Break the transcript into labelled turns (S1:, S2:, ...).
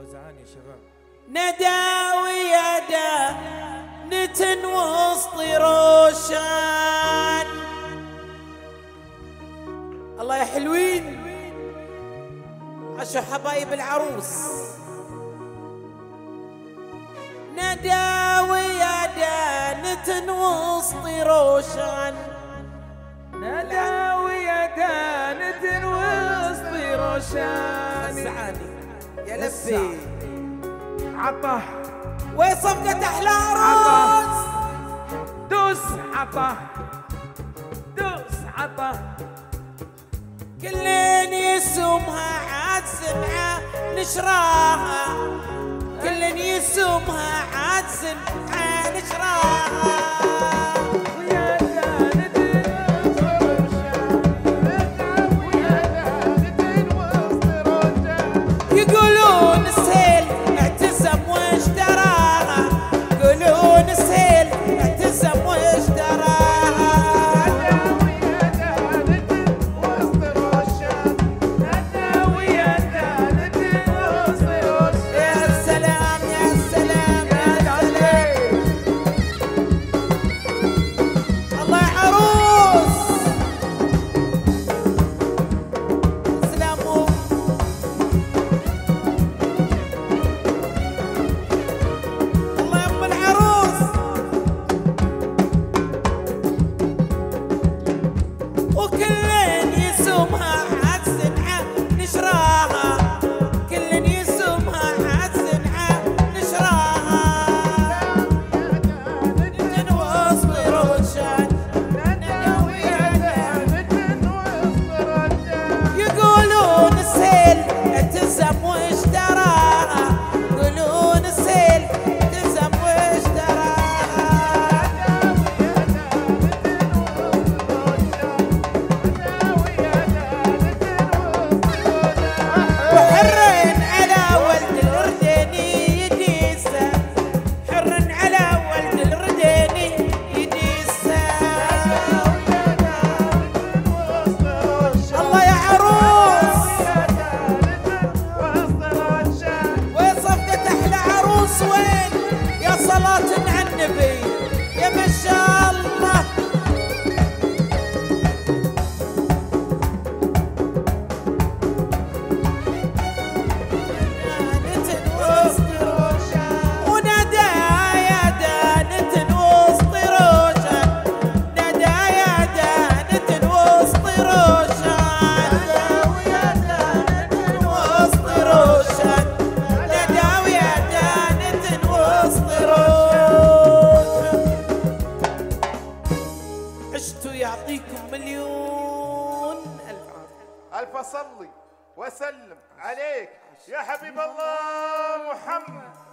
S1: وزعان يا شباب.
S2: ندى ويدا نتن وسط روشان. الله يا حلوين عشو حبايب العروس. ندى ويدا نتن وسط روشان. وشاني يا لبي.
S1: عطا.
S2: عطه صفقة أحلى راس
S1: دوس عطا. دوس عطا.
S2: كلين يسومها عاد سمعة نشراها. كلين يسومها عاد سمعة نشراها. ألف
S3: أصلي وأسلم عليك يا حبيب الله محمد.